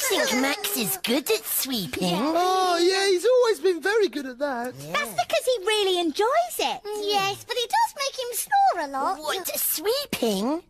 think Max is good at sweeping. Oh, yeah, he's always been very good at that. That's because he really enjoys it. Mm. Yes, but it does make him snore a lot. What, sweeping?